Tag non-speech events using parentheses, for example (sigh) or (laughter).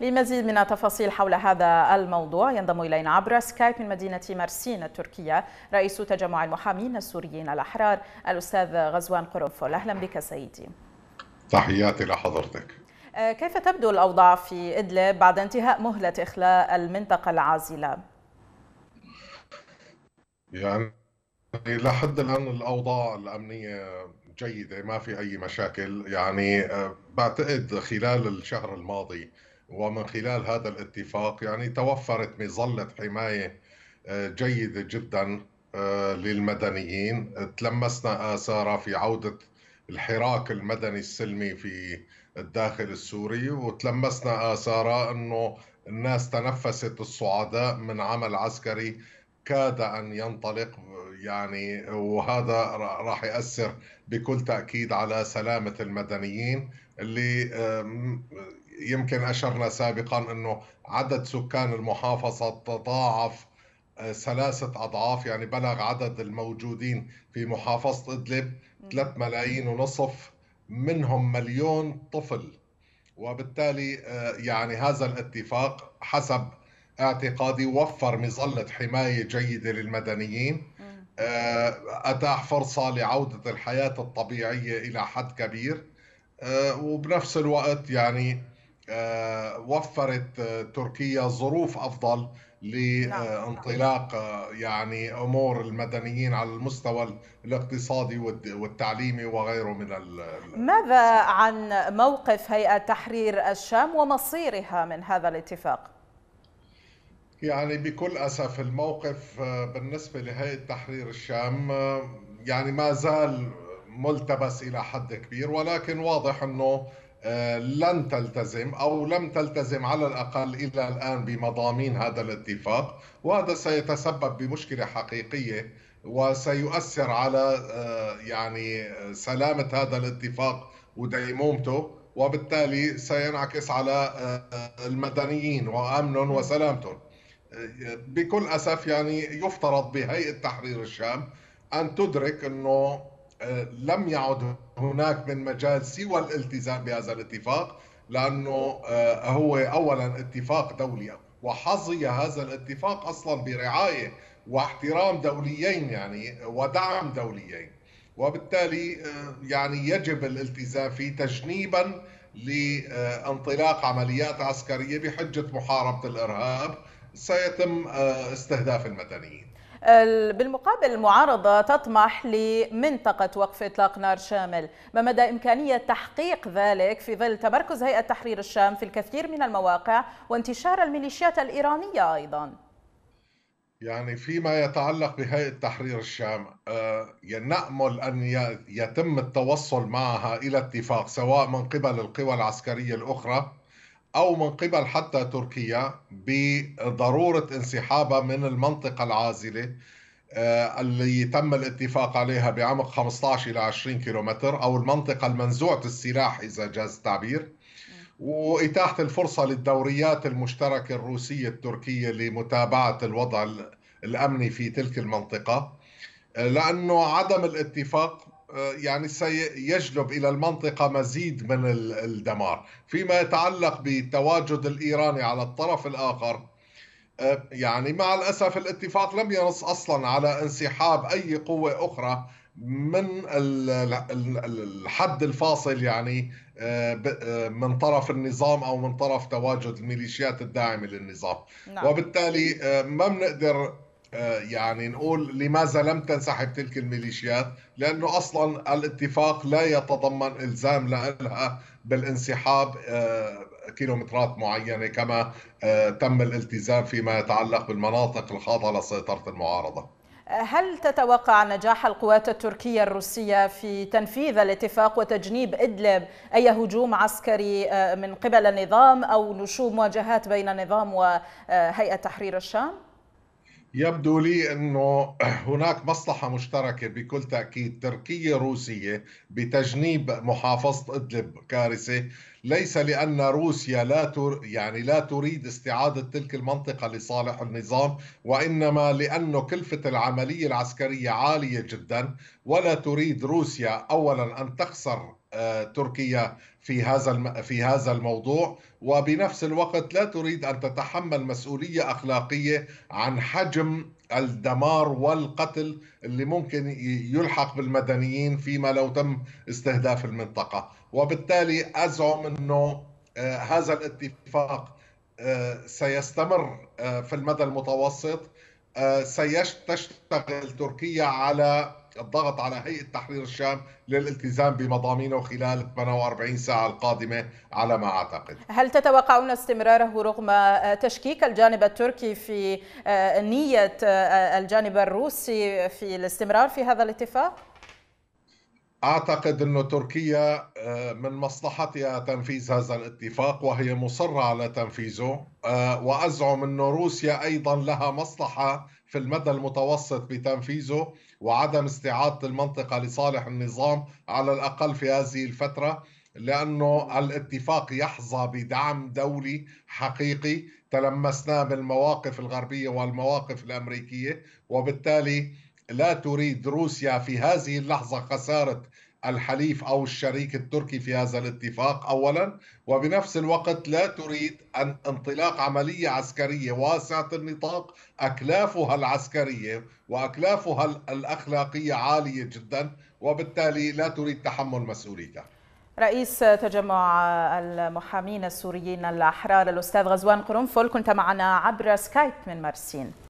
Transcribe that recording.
لمزيد من التفاصيل حول هذا الموضوع ينضم إلينا عبر سكايب من مدينة مرسين التركية رئيس تجمع المحامين السوريين الأحرار الأستاذ غزوان قرنفل. أهلا بك سيدي. تحياتي لحضرتك. آه، كيف تبدو الأوضاع في إدلب بعد انتهاء مهلة إخلاء المنطقة العازلة؟ يعني لحد الآن الأوضاع الأمنية جيدة ما في أي مشاكل. يعني آه، بعتقد خلال الشهر الماضي ومن خلال هذا الاتفاق يعني توفرت مظلة حماية آه، جيدة جدا آه، للمدنيين. تلمسنا آثارها في عودة الحراك المدني السلمي في الداخل السوري وتلمسنا آثارها أنه الناس تنفست الصعداء من عمل عسكري كاد أن ينطلق يعني وهذا راح يأثر بكل تأكيد على سلامة المدنيين اللي يمكن أشرنا سابقا أنه عدد سكان المحافظة تضاعف آه، ثلاثة أضعاف يعني بلغ عدد الموجودين في محافظة إدلب 3 ملايين ونصف منهم مليون طفل. وبالتالي آه، يعني هذا الاتفاق حسب اعتقادي وفر مظلة حماية جيدة للمدنيين. آه، أتاح فرصة لعودة الحياة الطبيعية إلى حد كبير. وبنفس الوقت يعني آه، وفرت آه، تركيا ظروف أفضل لانطلاق آه، يعني أمور المدنيين على المستوى الاقتصادي والتعليمي وغيره من ماذا عن موقف هيئة تحرير الشام ومصيرها من هذا الاتفاق؟ يعني بكل أسف الموقف بالنسبة لهيئة تحرير الشام يعني ما زال ملتبس إلى حد كبير ولكن واضح إنه آه، لن تلتزم أو لم تلتزم على الأقل إلى الآن بمضامين هذا الاتفاق وهذا سيتسبب بمشكلة حقيقية وسيؤثر على آه، يعني سلامة هذا الاتفاق وديمومته وبالتالي سينعكس على آه، المدنيين وامنهم وسلامتهم بكل أسف يعني يفترض بهيئة تحرير الشام أن تدرك إنه لم يعد هناك من مجال سوى الالتزام بهذا الاتفاق لأنه آه، هو اولا اتفاق دولي وحظي هذا الاتفاق أصلا برعاية واحترام دوليين يعني ودعم دوليين. وبالتالي آه، يعني يجب الالتزام فيه تجنيبا لانطلاق عمليات عسكرية بحجة محاربة الإرهاب سيتم آه، استهداف المدنيين. بالمقابل المعارضة تطمح لمنطقة وقف إطلاق نار شامل. ما مدى إمكانية تحقيق ذلك في ظل تمركز هيئة تحرير الشام في الكثير من المواقع وانتشار الميليشيات الإيرانية أيضا؟ يعني فيما يتعلق بهيئة تحرير الشام آه، نأمل أن يتم التوصل معها إلى اتفاق سواء من قبل القوى العسكرية الأخرى أو من قبل حتى تركيا بضرورة انسحابها من المنطقة العازلة آه، اللي تم الاتفاق عليها بعمق 15 إلى 20 كيلومتر أو المنطقة المنزوعة السلاح إذا جاز التعبير. وإتاحة الفرصة للدوريات المشتركة الروسية التركية لمتابعة الوضع الأمني في تلك المنطقة آه، لأنه عدم الاتفاق يعني سيجلب إلى المنطقة مزيد من الدمار فيما يتعلق بالتواجد الإيراني على الطرف الآخر آه، يعني مع الأسف الاتفاق لم ينص أصلا على انسحاب أي قوة أخرى من الحد الفاصل يعني آه، من طرف النظام أو من طرف تواجد الميليشيات الداعمة للنظام نعم. وبالتالي ما بنقدر آه، يعني نقول لماذا لم تنسحب تلك الميليشيات لأنه أصلا الاتفاق لا يتضمن إلزام لها بالانسحاب آه، كيلومترات معينة كما آه، تم الالتزام فيما يتعلق بالمناطق الخاضعة لسيطرة المعارضة هل تتوقع نجاح القوات التركية الروسية في تنفيذ الاتفاق وتجنيب إدلب أي هجوم عسكري من قبل النظام أو نشوب مواجهات بين النظام وهيئة تحرير الشام؟ يبدو لي إنه (clears throat) هناك مصلحة مشتركة بكل تأكيد تركية روسية بتجنيب محافظة إدلب كارثة. ليس لأن روسيا لا تر يعني لا تريد استعادة تلك المنطقة لصالح النظام وإنما لأنه كلفة العملية العسكرية عالية جدا ولا تريد روسيا اولا أن تخسر آه، تركيا في هذا في هذا الموضوع. وبنفس الوقت لا تريد أن تتحمل مسؤولية أخلاقية عن حجم الدمار والقتل اللي ممكن يلحق بالمدنيين فيما لو تم استهداف المنطقة. وبالتالي أزعم إنه آه، هذا الاتفاق آه، سيستمر آه، في المدى المتوسط. سيشتغل تركيا على الضغط على هيئة تحرير الشام للالتزام بمضامينه خلال 48 ساعة القادمة على ما أعتقد هل تتوقعون استمراره رغم تشكيك الجانب التركي في نية الجانب الروسي في الاستمرار في هذا الاتفاق؟ أعتقد إنه تركيا آه، من مصلحتها تنفيذ هذا الاتفاق وهي مصرة على تنفيذه آه، وأزعم إنه روسيا أيضا لها مصلحة في المدى المتوسط بتنفيذه وعدم استعادة المنطقة لصالح النظام على الأقل في هذه الفترة لأنه الاتفاق يحظى بدعم دولي حقيقي تلمسناه بالمواقف الغربية والمواقف الأمريكية وبالتالي لا تريد روسيا في هذه اللحظة خسارة الحليف أو الشريك التركي في هذا الاتفاق أولا وبنفس الوقت لا تريد أن انطلاق عملية عسكرية واسعة النطاق أكلافها العسكرية وأكلافها الأخلاقية عالية جدا وبالتالي لا تريد تحمل مسؤوليتها رئيس تجمع المحامين السوريين الأحرار الأستاذ غزوان قرنفل كنت معنا عبر سكايب من مرسين.